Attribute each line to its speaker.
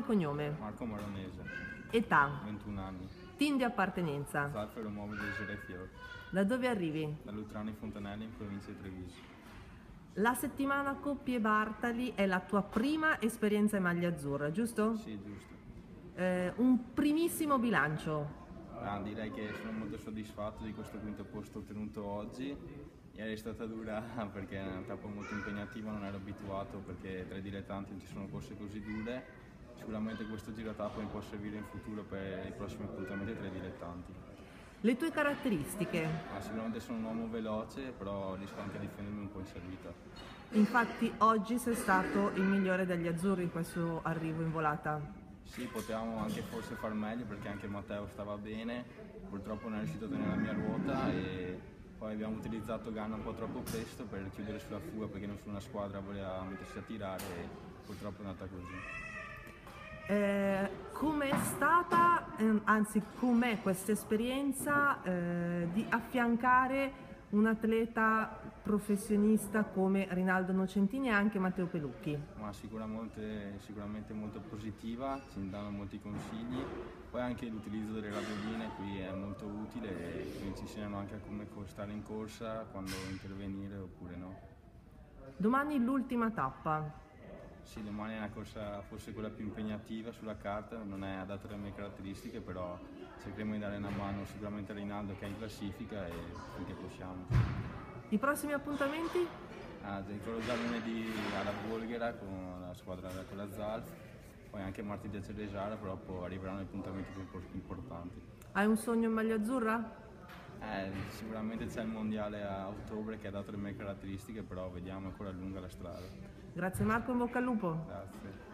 Speaker 1: e cognome,
Speaker 2: Marco Maronese,
Speaker 1: età,
Speaker 2: 21 anni,
Speaker 1: team di appartenenza,
Speaker 2: Zalfero Mobile Gerefior,
Speaker 1: da dove arrivi?
Speaker 2: da Lutrano in Fontanelli in provincia di Treviso.
Speaker 1: La settimana Coppie Bartali è la tua prima esperienza in maglia azzurra, giusto?
Speaker 2: Sì, giusto.
Speaker 1: Eh, un primissimo bilancio.
Speaker 2: Ah, direi che sono molto soddisfatto di questo quinto posto ottenuto oggi. Ieri è stata dura perché è una tappa molto impegnativa, non ero abituato perché tra i dilettanti non ci sono corse così dure. Sicuramente questo giro mi può servire in futuro per i prossimi appuntamenti tra i dilettanti.
Speaker 1: Le tue caratteristiche.
Speaker 2: Ah, sicuramente sono un uomo veloce, però riesco anche a difendermi un po' in salita.
Speaker 1: Infatti oggi sei stato il migliore degli azzurri in questo arrivo in volata.
Speaker 2: Sì, potevamo anche forse far meglio perché anche Matteo stava bene, purtroppo non è riuscito a tenere la mia ruota e poi abbiamo utilizzato Ganna un po' troppo presto per chiudere sulla fuga perché nessuna squadra voleva mettersi a tirare e purtroppo è andata così.
Speaker 1: Eh, com'è stata, ehm, anzi com'è questa esperienza eh, di affiancare un atleta professionista come Rinaldo Nocentini e anche Matteo Pelucchi?
Speaker 2: Ma sicuramente, sicuramente molto positiva, ci danno molti consigli, poi anche l'utilizzo delle radioline qui è molto utile e quindi ci insegnano anche a come stare in corsa, quando intervenire oppure no.
Speaker 1: Domani l'ultima tappa.
Speaker 2: Sì, domani è una corsa forse quella più impegnativa sulla carta, non è adatta alle mie caratteristiche, però cercheremo di dare una mano sicuramente a Rinaldo che è in classifica e finché possiamo.
Speaker 1: I prossimi appuntamenti?
Speaker 2: Ah, ricordo già lunedì alla Bolghera con la squadra con la Zalf, poi anche martedì a Ceresara, però poi arriveranno appuntamenti più impor- importanti.
Speaker 1: Hai un sogno in maglia azzurra?
Speaker 2: Eh, sicuramente c'è il mondiale a ottobre che ha dato le mie caratteristiche, però vediamo ancora lunga la strada.
Speaker 1: Grazie Marco, in bocca al lupo.
Speaker 2: Grazie.